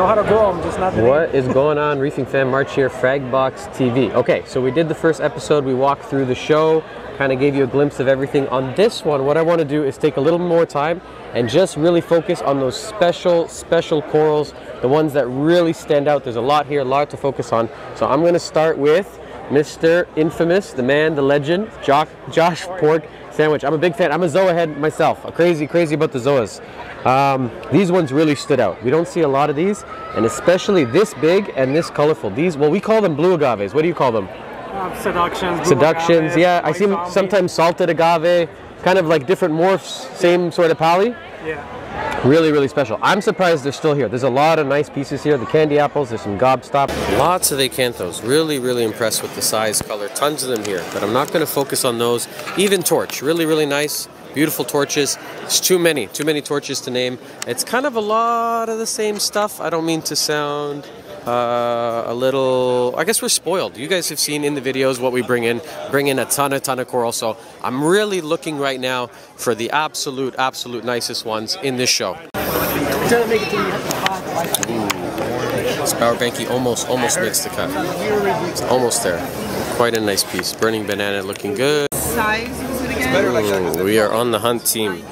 know how to grow them, just not What is going on, Reefing Fam March here, Fragbox TV. Okay, so we did the first episode, we walked through the show, kind of gave you a glimpse of everything. On this one, what I want to do is take a little more time and just really focus on those special, special corals, the ones that really stand out. There's a lot here, a lot to focus on. So I'm going to start with Mr. Infamous, the man, the legend, Josh, Josh Pork Sandwich. I'm a big fan. I'm a Zoa head myself. I'm crazy, crazy about the Zoas. Um, these ones really stood out. We don't see a lot of these, and especially this big and this colorful. These, well, we call them blue agaves. What do you call them? Um, seductions. Seductions. agave, Yeah, I see see 'em zombie. sometimes salted agave, kind of like different morphs, same sort of pally. Yeah. Really, really special. I'm surprised they're still here. There's a lot of nice pieces here. The candy apples, there's some gobstop. Lots of acanthos. Really, really impressed with the size, color. Tons of them here, but I'm not going to focus on those. Even torch, really, really nice. Beautiful torches. It's too many, too many torches to name. It's kind of a lot of the same stuff. I don't mean to sound uh, a little. I guess we're spoiled. You guys have seen in the videos what we bring in. Bring in a ton, a ton of coral. So I'm really looking right now for the absolute, absolute nicest ones in this show. Sparrow Banky almost, almost makes the cut. It's almost there. Quite a nice piece. Burning banana looking good. size was it again? Ooh, we are on the hunt team.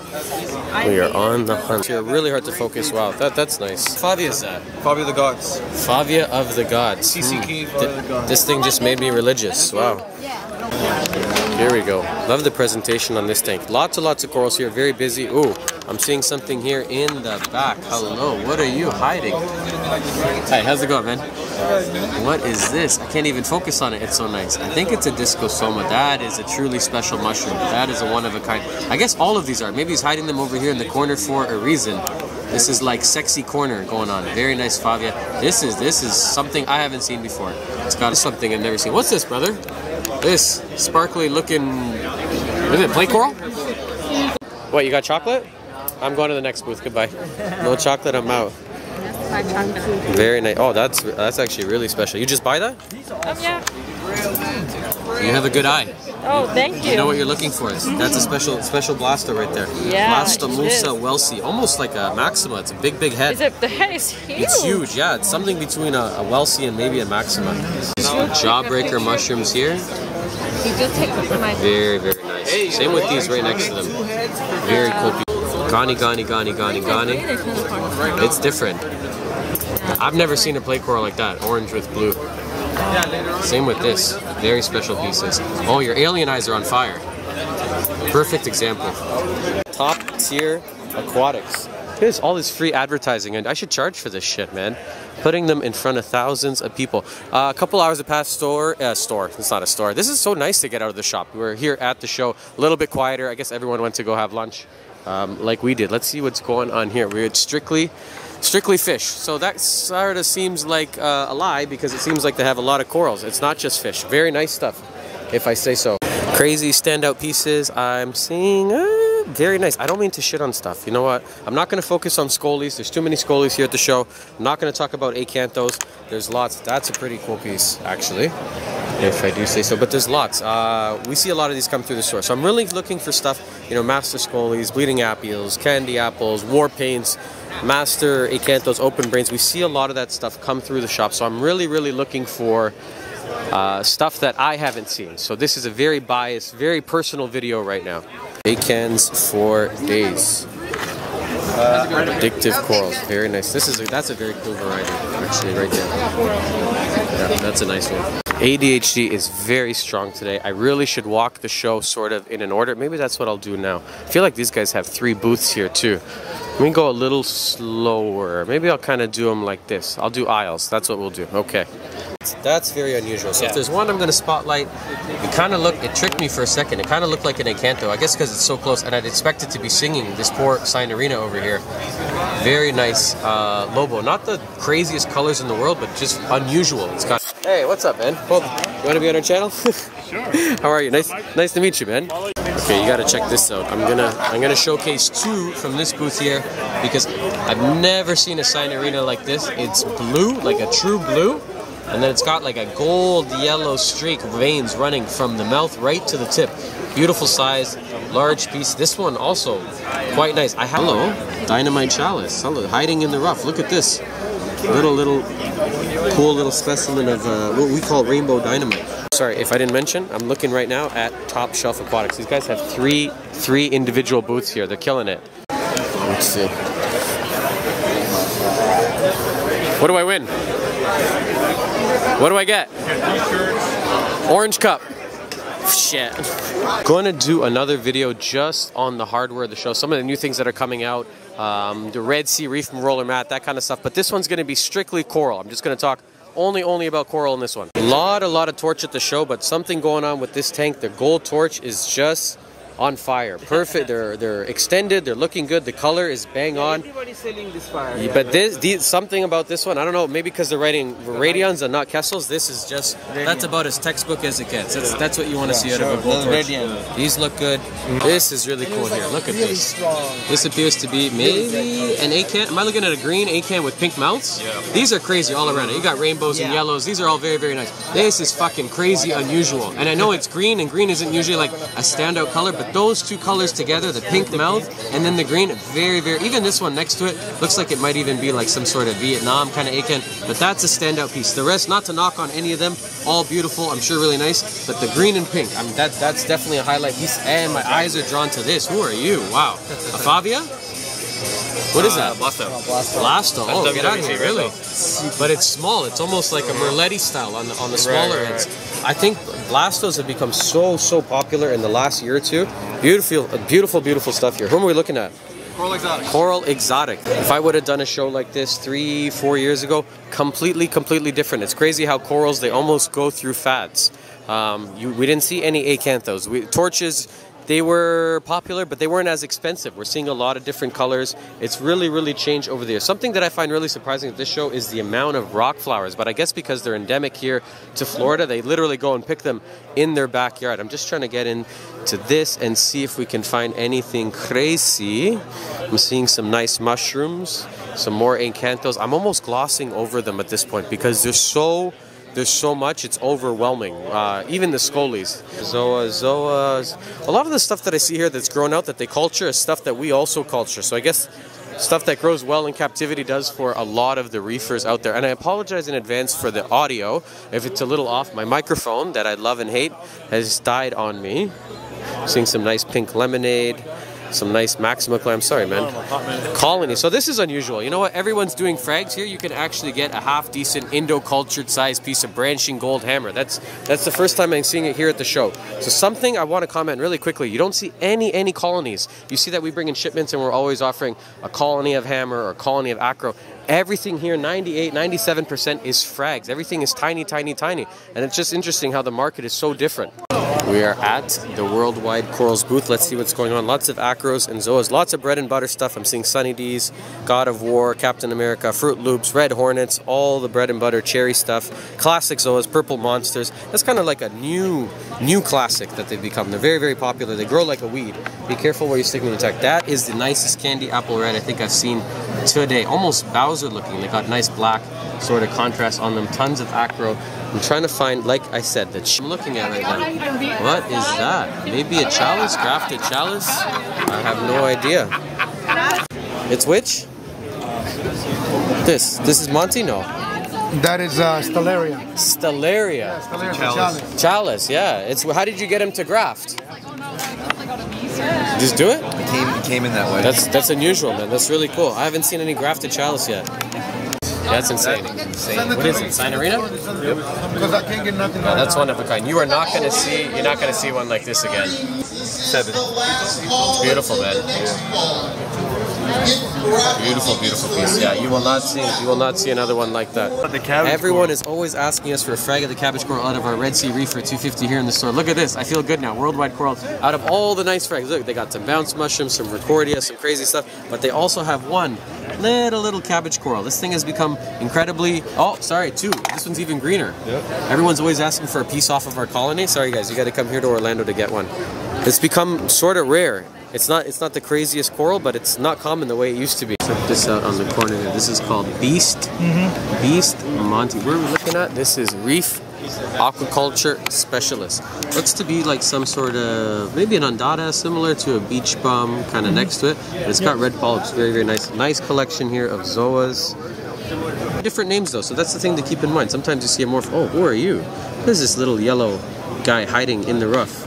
We are on the hunt. Here, really hard to focus. Wow, that that's nice. Favia is that? Fabio the Gods. Favia of the gods. CCK Hmm. Fabio the Gods. This thing just made me religious. Wow. Here we go. Love the presentation on this tank. Lots and lots of corals here. Very busy. Ooh, I'm seeing something here in the back. Hello. What are you hiding? Hey, how's it going, man? What is this? I can't even focus on it. It's so nice. I think it's a discosoma. That is a truly special mushroom. That is a one of a kind. I guess all of these are. Maybe he's hiding them over here in the corner for a reason. This is like sexy corner going on. Very nice Favia. This is this is something I haven't seen before. It's got something I've never seen. What's this, brother? This sparkly looking. Is it plate coral? What, you got chocolate? I'm going to the next booth. Goodbye. No chocolate, I'm out. Very nice. Oh, that's that's actually really special. You just buy that? Um, yeah. You have a good eye. Oh, thank you. You know what you're looking for. That's a special special blaster right there. Yeah, Blastomussa it is. wellsi. Almost like a maxima. It's a big, big head. Is it the head is huge? It's huge, yeah. It's something between a, a wellsi and maybe a maxima. Jawbreaker mushrooms here. You just take my Very, very nice. Same with these right next to them. Very cool. Gani, gani, gani, gani, gani. It's different. I've never seen a plate coral like that, orange with blue. Same with this, very special pieces. Oh, your alien eyes are on fire. Perfect example. Top tier aquatics. Here's all this free advertising, and I should charge for this shit, man. Putting them in front of thousands of people. Uh, a couple hours have passed. Store, uh, store. It's not a store. This is so nice to get out of the shop. We're here at the show, a little bit quieter. I guess everyone went to go have lunch, um, like we did. Let's see what's going on here. We're strictly, strictly fish. So that sort of seems like uh, a lie because it seems like they have a lot of corals. It's not just fish. Very nice stuff, if I say so. Crazy standout pieces. I'm seeing. Uh, very nice. I don't mean to shit on stuff. You know what? I'm not going to focus on scolies. There's too many scolies here at the show. I'm not going to talk about acanthos. There's lots. That's a pretty cool piece, actually, if I do say so. But there's lots. Uh, we see a lot of these come through the store. So I'm really looking for stuff, you know, master scolies, bleeding appeals, candy apples, war paints, master acanthos, open brains. We see a lot of that stuff come through the shop. So I'm really, really looking for uh, stuff that I haven't seen. So this is a very biased, very personal video right now. Acans for days. Addictive corals, very nice. This is a, that's a very cool variety, actually, right there. Yeah, that's a nice one. ADHD is very strong today. I really should walk the show sort of in an order. Maybe that's what I'll do now. I feel like these guys have three booths here too. Let me go a little slower. Maybe I'll kind of do them like this. I'll do aisles. That's what we'll do. Okay. That's very unusual. So if there's one I'm going to spotlight, kind of looked, it tricked me for a second. It kind of looked like an Encanto. I guess because it's so close, and I'd expect it to be singing this poor Cynarina over here. Very nice uh, Lobo. Not the craziest colors in the world, but just unusual. It's got. Hey, what's up, man? Well, you want to be on our channel? sure. How are you? Nice, nice to meet you, man. Okay, you got to check this out. I'm gonna, I'm gonna showcase two from this booth here because I've never seen a Cynarina like this. It's blue, like a true blue. And then it's got like a gold yellow streak veins running from the mouth right to the tip. Beautiful size, large piece. This one also quite nice. I have, hello, dynamite chalice. Hello, hiding in the rough. Look at this. Little, little, cool little specimen of uh, what we call rainbow dynamite. Sorry, if I didn't mention, I'm looking right now at Top Shelf Aquatics. These guys have three, three individual booths here. They're killing it. Let's see. What do I win? What do I get? Orange cup. Shit. Going to do another video just on the hardware of the show. Some of the new things that are coming out. Um, the Red Sea Reef Roller Mat, that kind of stuff. But this one's going to be strictly coral. I'm just going to talk only only about coral in this one. A lot, a lot of torch at the show, but something going on with this tank. The gold torch is just on fire. Perfect. they're they're extended. They're looking good. The color is bang on. Everybody's selling this fire. Yeah, but this, these, something about this one, I don't know. Maybe because they're writing radions and not Kessils. This is just that's about as textbook as it gets. That's that's what you want to see out of a gold torch. These look good. Mm-hmm. This is really cool here. Look at this. This appears to be maybe an acan. Am I looking at a green acan with pink mouths? Yeah. These are crazy all around it. You got rainbows and yellows. These are all very very nice. This is fucking crazy unusual. And I know it's green, and green isn't usually like a standout color, but those two colors together, the pink mouth and then the green, very very. Even this one next to it looks like it might even be like some sort of Vietnam kind of acan. But that's a standout piece. The rest, not to knock on any of them, all beautiful. I'm sure really nice. But the green and pink, I mean that that's definitely a highlight piece. And my eyes are drawn to this. Who are you? Wow, a Favia. What is that? Blasto. Blasto. Oh, get out of here, really? But it's small. It's almost like a Merletti style on the on the smaller right, ends. I think Blastos have become so so popular in the last year or two. Beautiful, beautiful, beautiful stuff here. Who are we looking at? Coral exotic. Coral Exotic. If I would have done a show like this three, four years ago, completely, completely different. It's crazy how corals they almost go through fads. Um, you, we didn't see any acanthos. We, torches, they were popular, but they weren't as expensive. We're seeing a lot of different colors. It's really, really changed over the years. Something that I find really surprising at this show is the amount of rock flowers. But I guess because they're endemic here to Florida, they literally go and pick them in their backyard. I'm just trying to get into this and see if we can find anything crazy. I'm seeing some nice mushrooms, some more acanthos. I'm almost glossing over them at this point because they're so there's so much, it's overwhelming. Uh, even the scolies, zoa, zoas. A lot of the stuff that I see here that's grown out that they culture is stuff that we also culture. So I guess stuff that grows well in captivity does for a lot of the reefers out there. And I apologize in advance for the audio if it's a little off. My microphone that I love and hate has died on me. Seeing some nice pink lemonade. Some nice Maxima clam. Sorry, man. Colony. So this is unusual. You know what? Everyone's doing frags here. You can actually get a half decent Indo-cultured sized piece of branching gold hammer. That's that's the first time I'm seeing it here at the show. So something I want to comment really quickly. You don't see any any colonies. You see that we bring in shipments and we're always offering a colony of hammer or a colony of acro. Everything here, 98, 97% is frags. Everything is tiny, tiny, tiny. And it's just interesting how the market is so different. We are at the Worldwide Corals booth. Let's see what's going on. Lots of acros and zoas. Lots of bread and butter stuff. I'm seeing Sunny D's, God of War, Captain America, Fruit Loops, Red Hornets, all the bread and butter cherry stuff. Classic zoas, Purple Monsters. That's kind of like a new, new classic that they've become. They're very, very popular. They grow like a weed. Be careful where you stick them in the tech. That is the nicest candy apple red I think I've seen today. Almost Bowser looking. They got nice black sort of contrast on them. Tons of acro. I'm trying to find, like I said, the ch- I'm looking at right now. What is that? Maybe a chalice, grafted chalice? I have no idea. It's which? This. This is Monty? No. That is uh, Stellaria. Stellaria. Stellaria chalice. Chalice, yeah. It's how did you get him to graft? Just do it? Came, came in that way. That's that's unusual, man. That's really cool. I haven't seen any grafted chalice yet. That's insane. What is it? Cynarina? Because I can't get nothing. Oh, that's one of a kind. You are not going to see. You're not going to see one like this again. seven. It's beautiful, man. Beautiful, beautiful piece. Yeah, you will not see. You will not see another one like that. But the cabbage Everyone is always asking us for a frag of the cabbage coral out of our Red Sea Reef for 250 here in the store. Look at this. I feel good now. Worldwide coral. Out of all the nice frags, look, they got some bounce mushrooms, some ricordea, some crazy stuff. But they also have one little little cabbage coral. This thing has become incredibly. Oh, sorry, two. This one's even greener. Everyone's always asking for a piece off of our colony. Sorry, guys, you got to come here to Orlando to get one. It's become sort of rare. It's not it's not the craziest coral, but it's not common the way it used to be. Check this out on the corner here. This is called Beast. Mm-hmm. Beast Monty. Where are we looking at? This is Reef Aquaculture Specialist. Looks to be like some sort of maybe an undata similar to a beach bum kind of next to it. But it's got red polyps. Very very nice. Nice collection here of zoas. Different names though, so that's the thing to keep in mind. Sometimes you see a morph. Oh, who are you? There's this little yellow guy hiding in the rough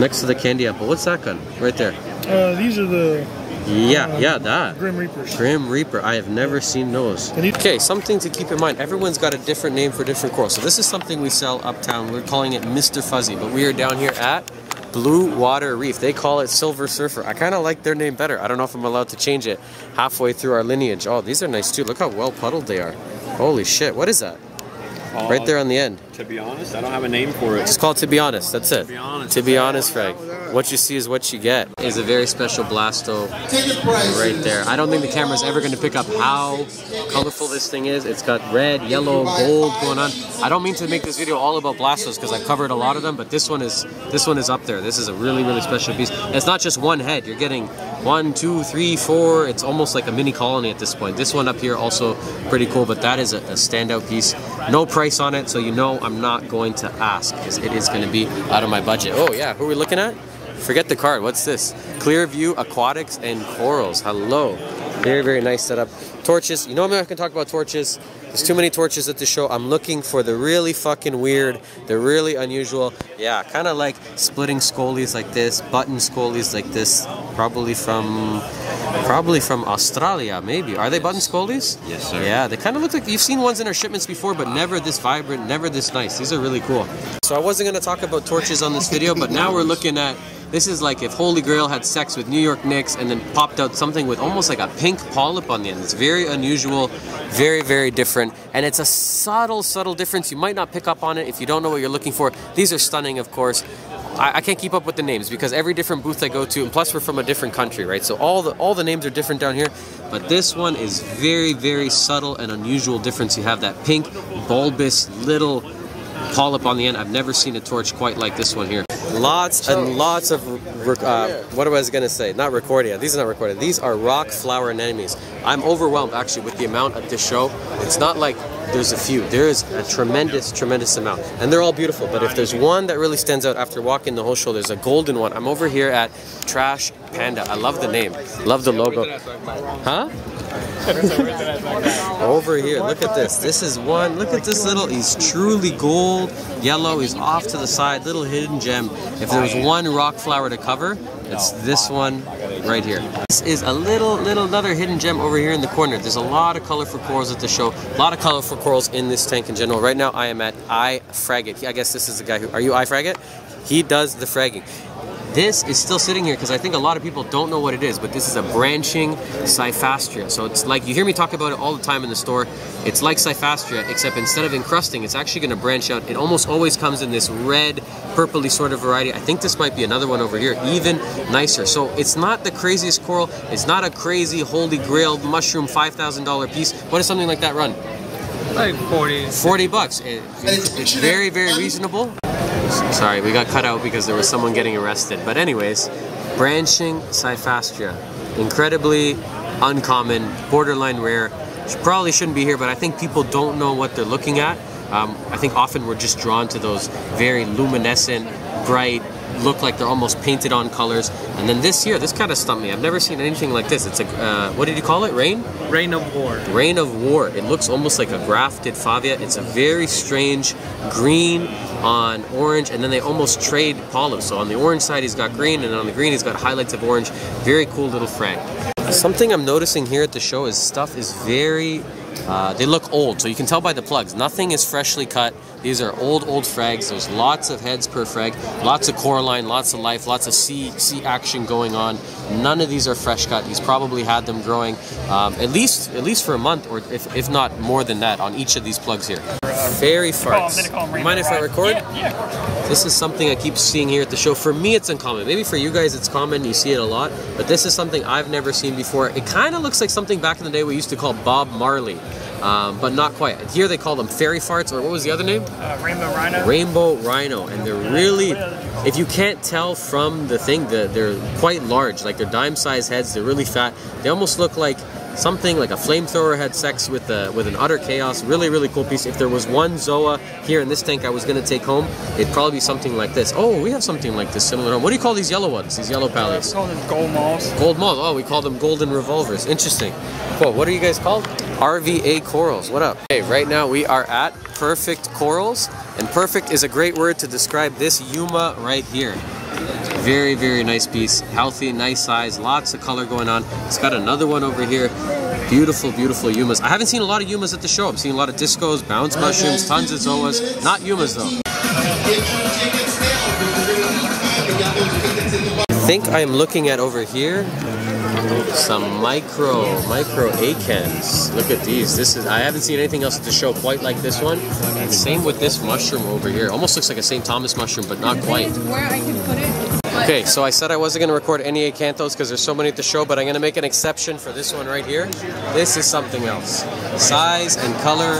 next to the candy apple? What's that gun right there? Uh, these are the Yeah, um, yeah, that. Grim Reapers. Grim Reaper. I have never seen those. Okay, something to keep in mind. Everyone's got a different name for different corals. So this is something we sell uptown. We're calling it Mr. Fuzzy, but we are down here at Blue Water Reef. They call it Silver Surfer. I kind of like their name better. I don't know if I'm allowed to change it halfway through our lineage. Oh, these are nice too. Look how well puddled they are. Holy shit, what is that? Right there on the end. To be honest, I don't have a name for it. Just call it to be honest. That's it. be honest. To be honest, Frank. What you see is what you get. Is a very special blasto right there. I don't think the camera's ever going to pick up how colorful this thing is. It's got red, yellow, gold going on. I don't mean to make this video all about blastos because I've covered a lot of them, but this one is this one is up there. This is a really really special piece. And it's not just one head. You're getting one, two, three, four. It's almost like a mini colony at this point. This one up here also pretty cool, but that is a, a standout piece. No price on it, so you know I'm not going to ask because it is going to be out of my budget. Oh yeah, who are we looking at? Forget the card. What's this? Clearview Aquatics and Corals. Hello. Very, very nice setup. Torches. You know I'm not going to talk about torches. There's too many torches at the show. I'm looking for the really fucking weird, the really unusual. Yeah, kind of like splitting scolies like this, button scolies like this. Probably from, probably from Australia, maybe. Are they button scolies? Yes, sir. Yeah, they kind of look like you've seen ones in our shipments before, but never this vibrant, never this nice. These are really cool. So I wasn't gonna talk about torches on this video, but now we're looking at this is like if Holy Grail had sex with New York Knicks and then popped out something with almost like a pink polyp on the end. It's very unusual, very, very different, and it's a subtle, subtle difference. You might not pick up on it if you don't know what you're looking for. These are stunning, of course. I, I can't keep up with the names because every different booth I go to, and plus we're from a different country, right? So all the all the names are different down here. But this one is very, very subtle and unusual difference. You have that pink, bulbous little polyp on the end. I've never seen a torch quite like this one here. Lots and lots of, rec- uh, what I was gonna say, not recorded. These are not recorded. These are rock flower anemones. I'm overwhelmed actually with the amount at this show. It's not like there's a few. There is a tremendous, tremendous amount, and they're all beautiful. But if there's one that really stands out after walking the whole show, there's a golden one. I'm over here at Trash Panda. I love the name, love the logo. Huh? Over here, look at this. This is one. Look at this little. He's truly gold, yellow. He's off to the side, little hidden gem. If there was one rock flower to cover, it's this one right here. This is a little, little another hidden gem over here in the corner. There's a lot of colorful corals at the show. A lot of colorful corals in this tank in general. Right now, I am at I Fragget. I guess this is the guy who. Are you I Fragget? He does the fragging. This is still sitting here because I think a lot of people don't know what it is, but this is a branching Cyphastrea. So it's like, you hear me talk about it all the time in the store. It's like Cyphastrea, except instead of encrusting, it's actually going to branch out. It almost always comes in this red, purpley sort of variety. I think this might be another one over here, even nicer. So it's not the craziest coral. It's not a crazy holy grail mushroom $5,000 piece. What does something like that run? Like 40. 40 bucks. It- it's very, very um, reasonable. Sorry, we got cut out because there was someone getting arrested. But anyways, branching Cyphastrea. Incredibly uncommon, borderline rare. Probably shouldn't be here, but I think people don't know what they're looking at. Um, I think often we're just drawn to those very luminescent, bright, look like they're almost painted on colors. And then this year, this kind of stumped me. I've never seen anything like this. It's a, uh, what did you call it? Rain? Reign of War. Rain of War. It looks almost like a grafted favia. It's a very strange green on orange, and then they almost trade polyps. So on the orange side, he's got green, and on the green, he's got highlights of orange. Very cool little frag. Something I'm noticing here at the show is stuff is very. Uh, they look old, so you can tell by the plugs. Nothing is freshly cut. These are old, old frags. There's lots of heads per frag, lots of coralline, lots of life, lots of sea sea action going on. None of these are fresh cut. He's probably had them growing um, at least at least for a month, or if, if not more than that, on each of these plugs here. Very farts. Mind if I record? Yeah. This is something I keep seeing here at the show. For me, it's uncommon. Maybe for you guys, it's common. You see it a lot. But this is something I've never seen before. It kind of looks like something back in the day we used to call Bob Marley, um, but not quite. Here they call them fairy farts, or what was the other name? Uh, Rainbow Rhino. Rainbow rhino, and they're really. If you can't tell from the thing, the, they're quite large. Like they're dime-sized heads. They're really fat. They almost look like something like a flamethrower had sex with a, with an utter chaos. Really, really cool piece. If there was one Zoa here in this tank I was gonna take home, it'd probably be something like this. Oh, we have something like this similar. What do you call these yellow ones? These yellow pallies? call them gold malls. Gold Malls. Oh, we call them golden revolvers. Interesting. Cool. What are you guys called? RVA Corals. What up? Hey, right now we are at Perfect Corals, and perfect is a great word to describe this Yuma right here. Very, very nice piece. Healthy, nice size, lots of color going on. It's got another one over here. Beautiful, beautiful Yumas. I haven't seen a lot of Yumas at the show. I'm seeing a lot of discos, bounce mushrooms, tons of Zoas. Not Yumas though. I think I'm looking at over here some micro micro acans. Look at these. This is I haven't seen anything else at the show quite like this one. And same with this mushroom over here. Almost looks like a St. Thomas mushroom, but not quite. Where I can put it? Okay, so I said I wasn't gonna record any acanthos because there's so many at the show, but I'm gonna make an exception for this one right here. This is something else. Size and color,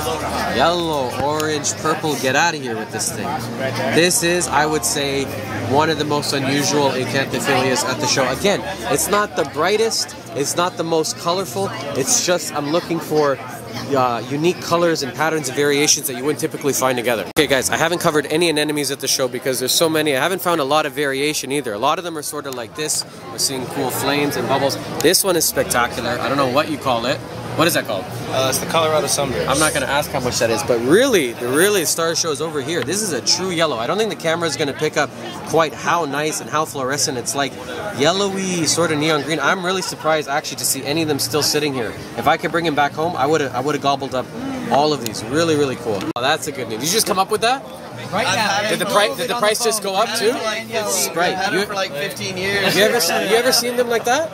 yellow, orange, purple. Get out of here with this thing. This is, I would say, one of the most unusual acanthophyllias at the show. Again, it's not the brightest, it's not the most colorful. It's just I'm looking for uh, unique colors and patterns and variations that you wouldn't typically find together. Okay guys, I haven't covered any anemones at the show because there's so many. I haven't found a lot of variation either. A lot of them are sort of like this. We're seeing cool flames and bubbles. This one is spectacular. I don't know what you call it. What is that called? Uh, it's the Colorado Sunburst. I'm not going to ask how much that is, but really, the really star show is over here. This is a true yellow. I don't think the camera is going to pick up quite how nice and how fluorescent. It's like yellowy, sort of neon green. I'm really surprised actually to see any of them still sitting here. If I could bring them back home, I would have I would have gobbled up all of these. Really, really cool. Oh, that's a good news. Did you just come up with that? Right now. Did the price did the price just go up too? Right. Right. Had You- for like 15 years. Have you ever seen, you ever seen them like that?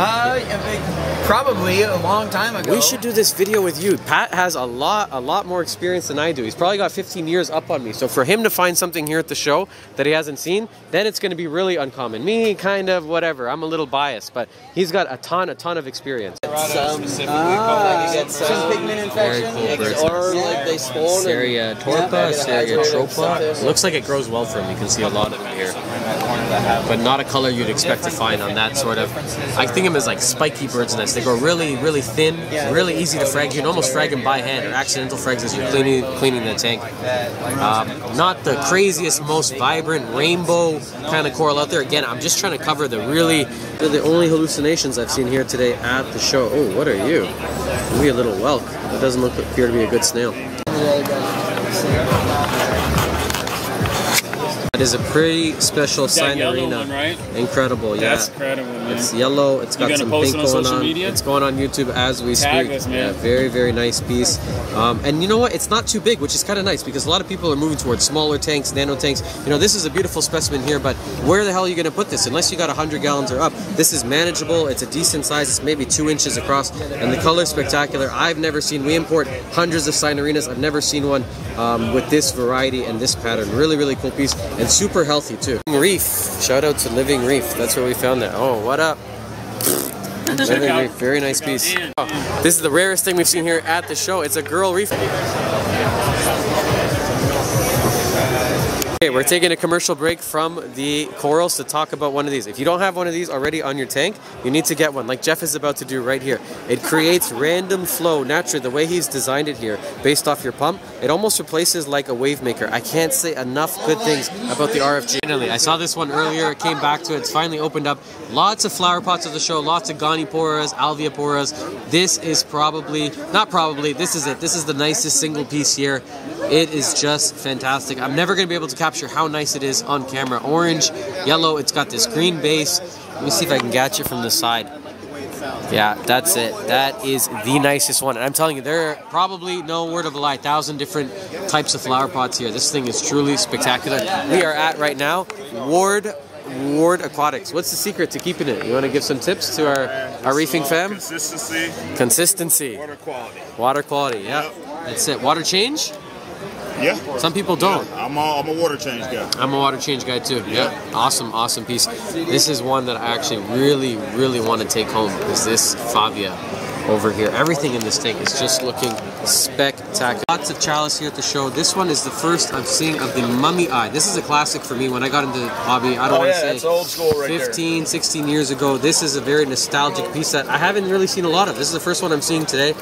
Uh, probably a long time ago. We should do this video with you. Pat has a lot, a lot more experience than I do. He's probably got 15 years up on me. So for him to find something here at the show that he hasn't seen, then it's going to be really uncommon. Me, kind of, whatever. I'm a little biased, but he's got a ton, a ton of experience. some, ah, you get some pigment infection, cool birds. or like they swollen. Seria torpa, Seria tropa. Looks like it grows well for him. You can see a lot of it here. But not a color you'd expect to find on that sort of. I think of them as like spiky bird's nests. They grow really, really thin, really easy to frag. You can almost frag them by hand or accidental frags as you're cleaning, cleaning the tank. Um, not the craziest, most vibrant rainbow kind of coral out there. Again, I'm just trying to cover the really, they're the only hallucinations I've seen here today at the show. Oh, what are you? Maybe a little whelk. It doesn't look appear to be a good snail. That is a pretty special That yellow Cynarina. one, right? Incredible, yeah. That's incredible, man. It's yellow. It's got some pink going on. media? It's going on YouTube as we Tag speak. us, man. Yeah, very very nice piece. Um, and you know what? It's not too big, which is kind of nice because a lot of people are moving towards smaller tanks, nano tanks. You know, this is a beautiful specimen here, but where the hell are you going to put this? Unless you got 100 gallons or up, this is manageable. It's a decent size. It's maybe two inches across, and the color's spectacular. I've never seen. We import hundreds of Cynarinas. I've never seen one um, with this variety and this pattern. Really really cool piece and super healthy too. Reef. Shout out to Living Reef. That's where we found that. Oh, what up? Living Reef. Very nice piece. Oh, this is the rarest thing we've seen here at the show. It's a girl reef. Okay, we're taking a commercial break from the corals to talk about one of these. If you don't have one of these already on your tank, you need to get one, like Jeff is about to do right here. It creates random flow naturally. The way he's designed it here, based off your pump, it almost replaces like a wave maker. I can't say enough good things about the RFG. Finally, I saw this one earlier, it came back to it, it's finally opened up. Lots of flower pots of the show, lots of Gonioporas, Alveoporas. This is probably, not probably, this is it. This is the nicest single piece here. It is just fantastic. I'm never going to be able to how nice it is on camera. Orange, yellow, it's got this green base. Let me see if I can catch it from the side. Yeah, that's it. That is the nicest one. And I'm telling you, there are probably, no word of a lie, thousand different types of flower pots here. This thing is truly spectacular. We are at right now Ward Ward Aquatics. What's the secret to keeping it? You want to give some tips to our, our reefing fam? Consistency, Consistency. water quality. Water quality, yeah. That's it. Water change? Yeah. Some people don't. I'm a, I'm a water change guy. I'm a water change guy too. Yeah. Awesome, awesome piece. This is one that I actually really, really want to take home. Is this Favia? Over here. Everything in this tank is just looking spectacular. Lots of chalice here at the show. This one is the first I'm seeing of the mummy eye. This is a classic for me when I got into the hobby. I don't Oh, want yeah, to say that's old school right there. 15, 16 years ago. This is a very nostalgic piece that I haven't really seen a lot of. This is the first one I'm seeing today.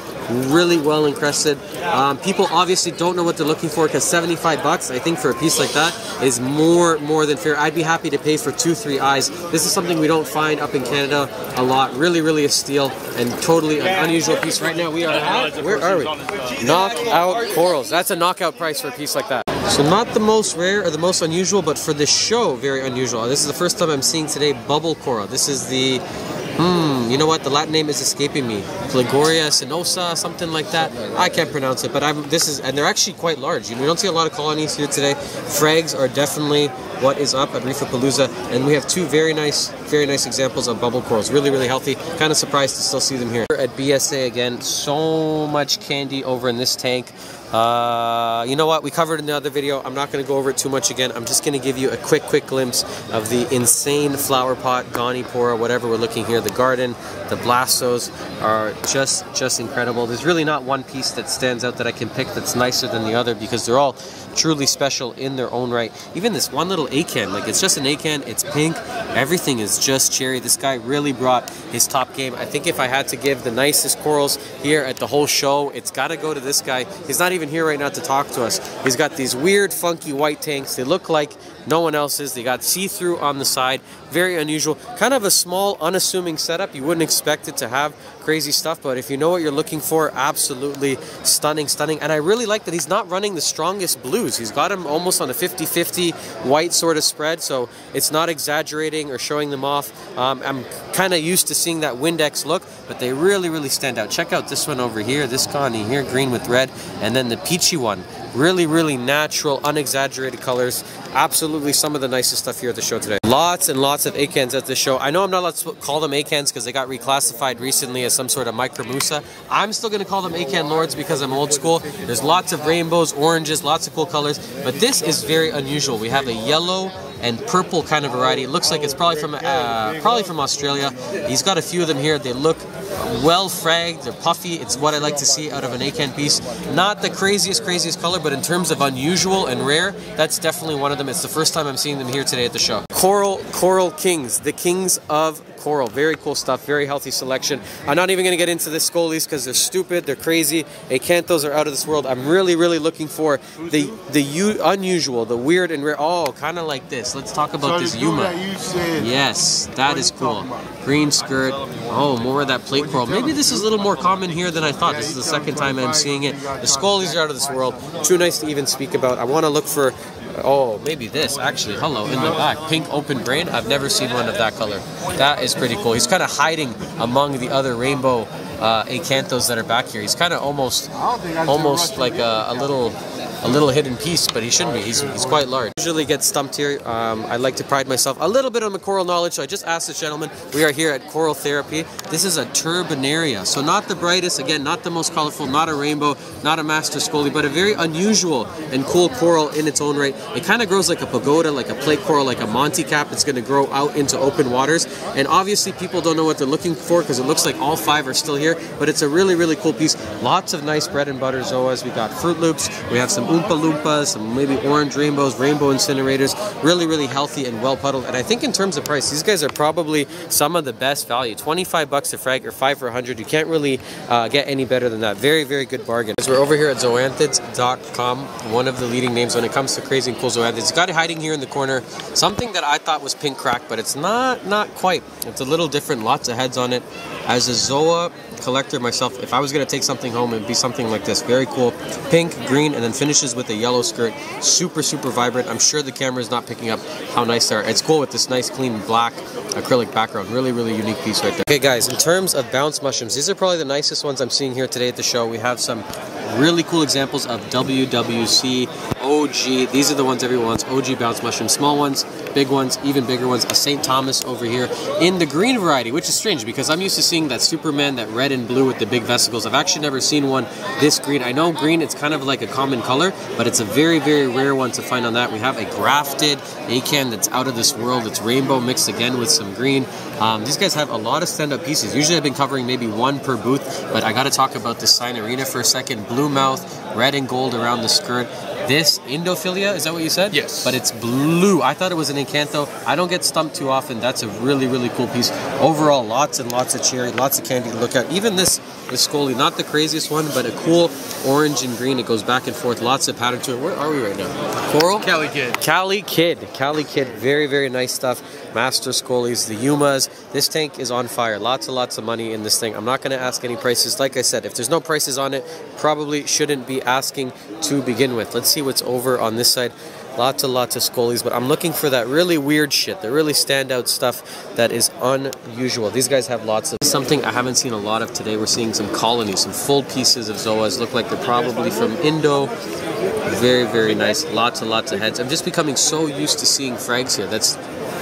Really well encrusted. Um, people obviously don't know what they're looking for because 75 bucks, I think, for a piece like that is more more than fair. I'd be happy to pay for two, three eyes. This is something we don't find up in Canada a lot. Really, really a steal and totally an unusual piece. Right now we are at, where are we? Knockout corals. That's a knockout price for a piece like that. So not the most rare or the most unusual, but for this show, very unusual. This is the first time I'm seeing today bubble coral. This is the Hmm, you know what? The Latin name is escaping me. Plegoria sinosa, something like that. I can't pronounce it, but I'm. This is, and they're actually quite large. You know, we don't see a lot of colonies here today. Frags are definitely what is up at Reefapalooza, and we have two very nice, very nice examples of bubble corals. Really, really healthy. Kind of surprised to still see them here at BSA again. So much candy over in this tank. Uh, you know what? We covered in the other video. I'm not going to go over it too much again. I'm just going to give you a quick, quick glimpse of the insane flower pot, Goniopora, whatever we're looking here. The garden, the blastos are just, just incredible. There's really not one piece that stands out that I can pick that's nicer than the other because they're all truly special in their own right. Even this one little acan, like it's just an acan, it's pink, everything is just cherry. This guy really brought his top game. I think if I had to give the nicest corals here at the whole show, it's got to go to this guy. He's not even here right now to talk to us. He's got these weird, funky white tanks. They look like no one else's. They got see-through on the side. Very unusual. Kind of a small, unassuming setup. You wouldn't expect it to have crazy stuff, but if you know what you're looking for, absolutely stunning, stunning. And I really like that he's not running the strongest blues. He's got him almost on a 50-50 white sort of spread, so it's not exaggerating or showing them off. Um, I'm kind of used to seeing that Windex look, but they really, really stand out. Check out this one over here, this Connie here, green with red, and then the peachy one. Really, really natural, unexaggerated colors. Absolutely some of the nicest stuff here at the show today. Lots and lots of acans at the show. I know I'm not allowed to call them acans because they got reclassified recently as some sort of micromussa. I'm still going to call them acan lords because I'm old school. There's lots of rainbows, oranges, lots of cool colors, but this is very unusual. We have a yellow and purple kind of variety. It looks like it's probably from uh, probably from Australia. He's got a few of them here. They look well fragged. They're puffy. It's what I like to see out of an acan piece. Not the craziest, craziest color, but in terms of unusual and rare, that's definitely one of them. It's the first time I'm seeing them here today at the show. Coral, Coral Kings, the kings of coral. Very cool stuff. Very healthy selection. I'm not even going to get into the scolies because they're stupid. They're crazy. Acanthos are out of this world. I'm really, really looking for the the unusual, the weird and rare. Oh, kind of like this. Let's talk about this Yuma. Yes, that is cool. Green skirt. Oh, more of that plate coral. Maybe this is a little more common here than I thought. This is the second time I'm seeing it. The scolies are out of this world. Too nice to even speak about. I want to look for. Oh, maybe this actually. Hello, in the back, pink open brain. I've never seen one of that color. That is pretty cool. He's kind of hiding among the other rainbow uh, acanthos that are back here. He's kind of almost, almost like a, a little a little hidden piece, but he shouldn't be. He's, he's quite large. Usually get stumped here. Um, I like to pride myself a little bit on my coral knowledge, so I just asked this gentleman. We are here at Coral Therapy. This is a turbinaria, so not the brightest, again, not the most colorful, not a rainbow, not a master scolie, but a very unusual and cool coral in its own right. It kind of grows like a pagoda, like a plate coral, like a Monty cap. It's going to grow out into open waters, and obviously people don't know what they're looking for because it looks like all five are still here, but it's a really, really cool piece. Lots of nice bread and butter zoas. We got Fruit Loops. We have some Oompa Loompas, some maybe orange rainbows, rainbow incinerators. Really, really healthy and well puddled. And I think in terms of price, these guys are probably some of the best value. 25 bucks a frag or 5 for 100. You can't really uh, get any better than that. Very, very good bargain. As we're over here at zoanthids.com, one of the leading names when it comes to crazy and cool zoanthids. It's got it hiding here in the corner. Something that I thought was pink crack, but it's not, not quite. It's a little different. Lots of heads on it. As a Zoa collector myself, if I was going to take something home, it'd be something like this. Very cool. Pink, green, and then finishes with a yellow skirt. Super, super vibrant. I'm sure the camera is not picking up how nice they are. It's cool with this nice, clean black acrylic background. Really, really unique piece right there. Okay, guys, in terms of bounce mushrooms, these are probably the nicest ones I'm seeing here today at the show. We have some really cool examples of WWC OG. These are the ones everyone wants. OG bounce mushroom. Small ones, big ones, even bigger ones. A St. Thomas over here in the green variety, which is strange because I'm used to seeing that Superman, that red and blue with the big vesicles. I've actually never seen one this green. I know green, it's kind of like a common color, but it's a very, very rare one to find on that. We have a grafted Acan that's out of this world. It's rainbow mixed again with some green. Um, these guys have a lot of stand-up pieces. Usually I've been covering maybe one per booth, but I got to talk about this Cynarina for a second. Blue mouth, red and gold around the skirt. This Indophyllia, is that what you said? Yes. But it's blue. I thought it was an Encanto. I don't get stumped too often. That's a really, really cool piece. Overall, lots and lots of cherry, lots of candy to look at. Even this is Scully, not the craziest one, but a cool orange and green. It goes back and forth. Lots of pattern to it. Where are we right now? Coral? Cali Kid. Cali Kid. Cali Kid. Very, very nice stuff. Master Scullies, the Yumas. This tank is on fire. Lots and lots of money in this thing. I'm not going to ask any prices. Like I said, if there's no prices on it, probably shouldn't be asking to begin with. Let's see what's over on this side. Lots and lots of Scullies, but I'm looking for that really weird shit, the really standout stuff that is unusual. These guys have lots of something I haven't seen a lot of today. We're seeing some colonies, some full pieces of Zoas. Look like they're probably from Indo. Very, very nice. Lots and lots of heads. I'm just becoming so used to seeing frags here. That's.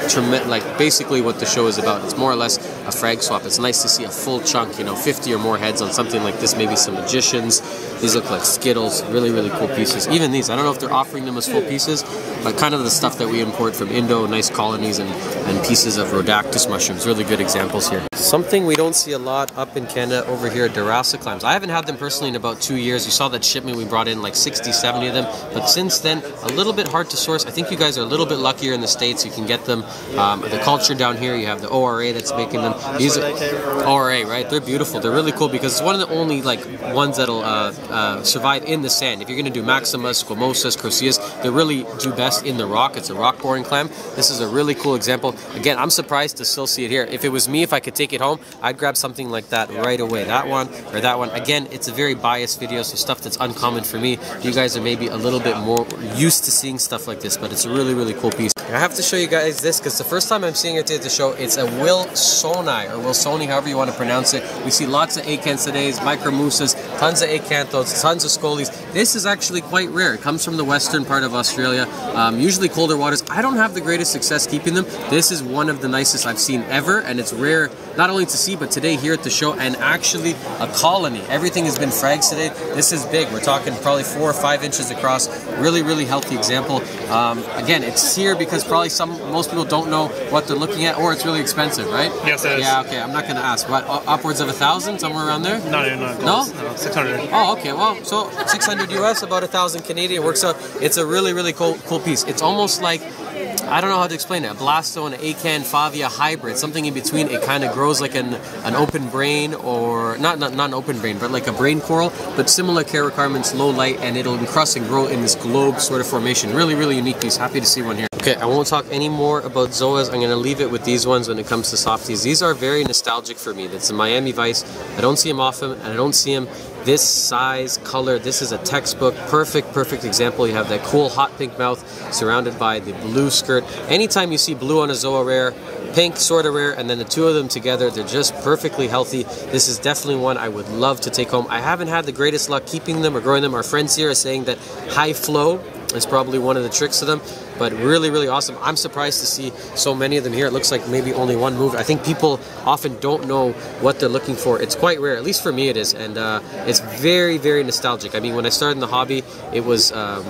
Like basically what the show is about. It's more or less a frag swap. It's nice to see a full chunk, you know, 50 or more heads on something like this. Maybe some magicians. These look like Skittles. Really, really cool pieces. Even these, I don't know if they're offering them as full pieces, but kind of the stuff that we import from Indo, nice colonies and, and pieces of Rhodactis mushrooms. Really good examples here. Something we don't see a lot up in Canada over here, Derasa clams. I haven't had them personally in about two years. You saw that shipment we brought in like 60, 70 of them, but since then, a little bit hard to source. I think you guys are a little bit luckier in the States. You can get them. Um, the culture down here, you have the ORA that's making them. These are ORA, right? They're beautiful. They're really cool because it's one of the only like ones that'll uh, uh, survive in the sand. If you're going to do Maximas, Squamosas, Croceas, they really do best in the rock. It's a rock boring clam. This is a really cool example. Again, I'm surprised to still see it here. If it was me, if I could take it home, I'd grab something like that right away. That one or that one. Again, it's a very biased video, so stuff that's uncommon for me. You guys are maybe a little bit more used to seeing stuff like this, but it's a really, really cool piece. I have to show you guys this because the first time I'm seeing it at the show, it's a Wilsoni or Wilsoni, however you want to pronounce it. We see lots of acants today, micromussas, tons of acanthos, tons of scolies. This is actually quite rare. It comes from the western part of Australia, um, usually colder waters. I don't have the greatest success keeping them. This is one of the nicest I've seen ever, and it's rare not only to see, but today here at the show, and actually a colony. Everything has been frags today. This is big. We're talking probably four or five inches across. Really, really healthy example. Um, again, it's here because probably some most people don't know what they're looking at, or it's really expensive, right? Yes, it is. Yeah, okay. I'm not going to ask. What, upwards of a thousand, somewhere around there? Not even not No? No, 600. Oh, okay. Well, so 600 US, about a thousand Canadian works out. It's a really, really cool, cool piece. It's almost like I don't know how to explain it. A blasto and an acan favia hybrid, something in between. It kind of grows like an an open brain, or not, not not an open brain, but like a brain coral, but similar care requirements, low light, and it'll encrust and grow in this globe sort of formation. Really, really unique piece. Happy to see one here. Okay, I won't talk any more about Zoas. I'm gonna leave it with these ones when it comes to softies. These are very nostalgic for me. That's a Miami Vice. I don't see them often, and I don't see them this size, color. This is a textbook, perfect, perfect example. You have that cool hot pink mouth surrounded by the blue skirt. Anytime you see blue on a Zoa rare, pink sort of rare, and then the two of them together, they're just perfectly healthy. This is definitely one I would love to take home. I haven't had the greatest luck keeping them or growing them. Our friends here are saying that high flow is probably one of the tricks to them but really really awesome. I'm surprised to see so many of them here. It looks like maybe only one moved i think people often don't know what they're looking for. It's quite rare at least for me it is and uh, it's very very nostalgic. I mean when i started in the hobby it was um,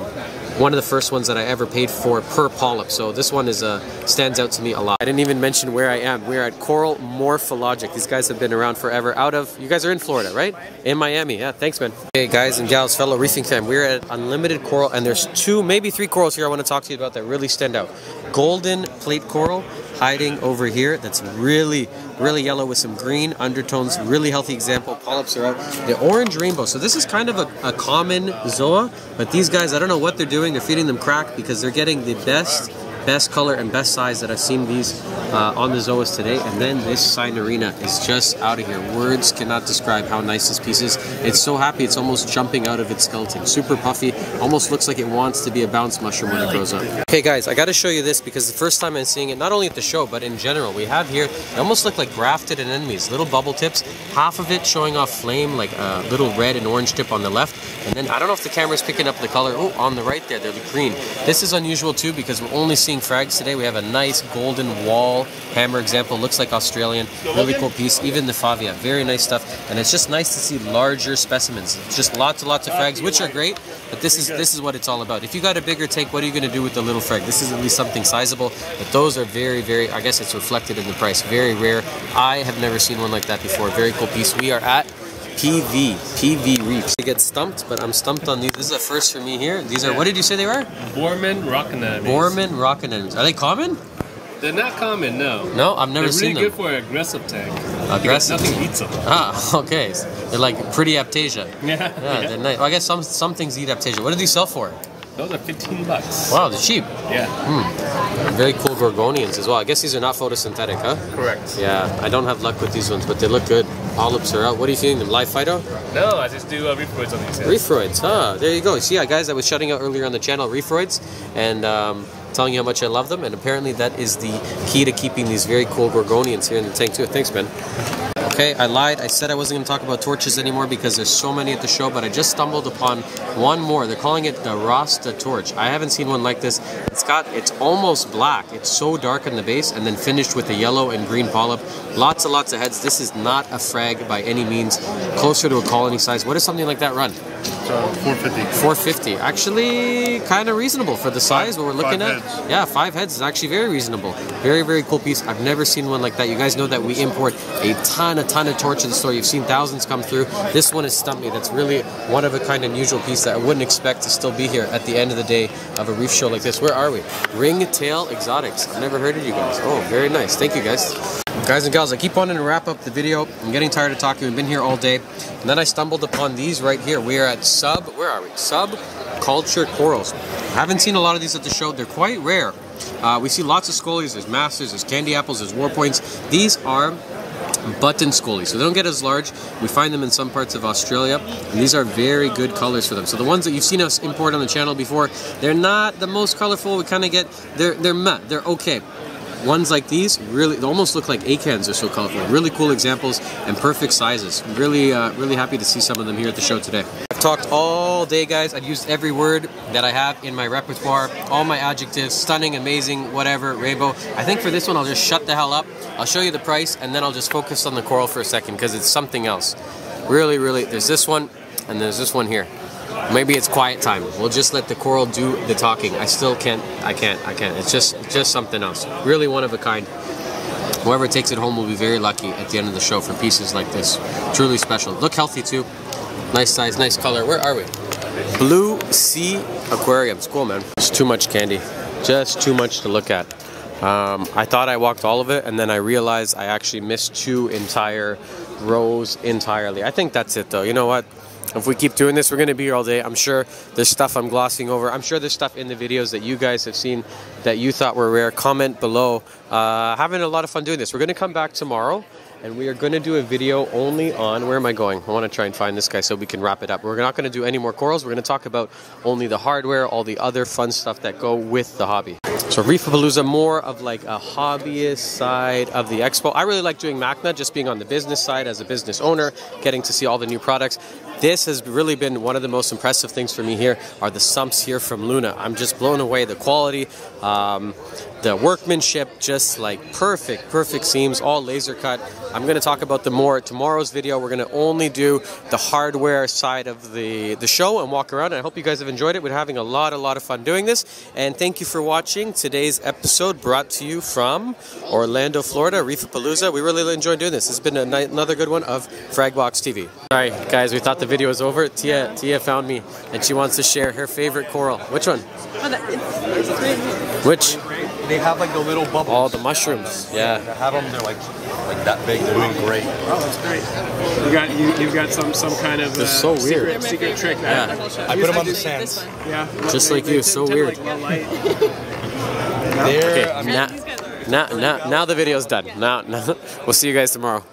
one of the first ones that i ever paid for per polyp. So this one is uh, stands out to me a lot. I didn't even mention where i am. We're at coral morphologic. These guys have been around forever. Out of you guys are in florida right? In miami. Yeah thanks man. Hey guys and gals fellow reefing fam we're at unlimited coral and there's two maybe three corals here i want to talk to you about that really stand out. Golden plate coral hiding over here. That's really really yellow with some green undertones really healthy example polyps are out. The orange rainbow so this is kind of a, a common zoa but these guys i don't know what they're doing they're feeding them crack because they're getting the best best color and best size that I've seen these uh, on the Zoas today. And then this Cynarina is just out of here. Words cannot describe how nice this piece is. It's so happy, it's almost jumping out of its skeleton. Super puffy, almost looks like it wants to be a bounce mushroom when it grows up. Okay guys, I gotta show you this because the first time I'm seeing it, not only at the show, but in general, we have here, they almost look like grafted anemones, little bubble tips, half of it showing off flame, like a little red and orange tip on the left, and then, I don't know if the camera's picking up the color, oh, on the right there, they're the green. This is unusual too because we're only seeing frags today. We have a nice golden wall hammer example, looks like Australian, really cool piece, even the Favia, very nice stuff, and it's just nice to see larger specimens. Just lots and lots of frags, which are great, but this is this is what it's all about. If you got a bigger tank, what are you going to do with the little frag? This is at least something sizable, but those are very, very, I guess it's reflected in the price. Very rare. I have never seen one like that before. Very cool piece. We are at PV, PV Reefs. I get stumped, but I'm stumped on these. This is a first for me here. These are, what did you say they were? Borman rockin' anemones. Borman rock anemones. Are they common? They're not common, no. No, I've never They're seen really them. good for an aggressive tank. Aggressive. Nothing eats them. Ah, okay. They're like pretty aiptasia. Yeah. Yeah, they're nice. Well, I guess some some things eat aiptasia. What do these sell for? Those are 15 bucks. Wow, they're cheap. Yeah. Very cool gorgonians as well. I guess these are not photosynthetic, huh? Correct. Yeah, I don't have luck with these ones, but they look good. Polyps are out. What are you feeding them? Live phyto? No, I just do uh, reports on these. guys. Reef-Roids, huh? There you go. See, yeah, guys, I was shouting out earlier on the channel Reef-Roids and um, telling you how much I love them, and apparently that is the key to keeping these very cool gorgonians here in the tank too. Thanks, man. Okay, I lied. I said I wasn't going to talk about torches anymore because there's so many at the show, but I just stumbled upon one more. They're calling it the Rasta torch. I haven't seen one like this. It's got, it's almost black. It's so dark in the base and then finished with a yellow and green polyp. Lots and lots of heads. This is not a frag by any means. Closer to a colony size. What does something like that run? So uh, 450. 450. Actually, kind of reasonable for the size what we're looking Five at. heads. Yeah, five heads is actually very reasonable. Very, very cool piece. I've never seen one like that. You guys know that we import a ton, a ton of torch in the store. You've seen thousands come through. This one has stumped me. That's really one of a kind unusual piece that I wouldn't expect to still be here at the end of the day of a reef show like this. Where are we? Ringtail Exotics. I've never heard of you guys. Oh, very nice. Thank you guys. Guys and gals, I keep wanting to wrap up the video. I'm getting tired of talking. We've been here all day. And then I stumbled upon these right here. We are at Sub, where are we? Sub Culture Corals. haven't seen a lot of these at the show. They're quite rare. Uh, we see lots of scolies. There's masters, there's candy apples, there's war points. These are button scolies, so they don't get as large. We find them in some parts of Australia, and these are very good colors for them. So the ones that you've seen us import on the channel before, they're not the most colorful. We kind of get, they're they're meh, they're okay. Ones like these really, they almost look like acans. They're so colorful. Really cool examples and perfect sizes. Really, uh, really happy to see some of them here at the show today. I've talked all day, guys. I've used every word that I have in my repertoire. All my adjectives: stunning, amazing, whatever, rainbow. I think for this one, I'll just shut the hell up. I'll show you the price, and then I'll just focus on the coral for a second because it's something else. Really, really. There's this one, and there's this one here. Maybe it's quiet time. We'll just let the coral do the talking. I still can't. I can't. I can't. It's just just something else. Really one of a kind. Whoever takes it home will be very lucky at the end of the show for pieces like this. Truly special. Look healthy too. Nice size, nice color. Where are we? Blue Sea Aquariums. Cool, man. It's too much candy. Just too much to look at. Um, I thought I walked all of it, and then I realized I actually missed two entire rows entirely. I think that's it, though. You know what? If we keep doing this, we're going to be here all day. I'm sure there's stuff I'm glossing over. I'm sure there's stuff in the videos that you guys have seen that you thought were rare. Comment below. Uh, having a lot of fun doing this. We're going to come back tomorrow and we are going to do a video only on where am I going? I want to try and find this guy so we can wrap it up. We're not going to do any more corals. We're going to talk about only the hardware, all the other fun stuff that go with the hobby. So Reefapalooza, more of like a hobbyist side of the expo. I really like doing MACNA, just being on the business side as a business owner, getting to see all the new products. This has really been one of the most impressive things for me here are the sumps here from Luna. I'm just blown away. The quality, um, the workmanship, just like perfect, perfect seams, all laser cut. I'm going to talk about the more tomorrow's video. We're going to only do the hardware side of the, the show and walk around. I hope you guys have enjoyed it. We're having a lot, a lot of fun doing this. And thank you for watching today's episode brought to you from Orlando, Florida, Reefapalooza. We really enjoyed doing this. Has been another good one of Fragbox TV. All right, guys, we thought the video is over. Tia, Tia found me and she wants to share her favorite coral. Which one? Which? They have like the little bubbles. All the mushrooms. Yeah. I have them. They're like like that big. They're doing great. Oh, that's great. You got you you've got some some kind of uh, They're so weird. secret, secret trick. Yeah. I put them on the sands. Yeah. Just like you, so weird. like low light. They're, Okay, now, now, now, now the video's done. Now, now, we'll see you guys tomorrow.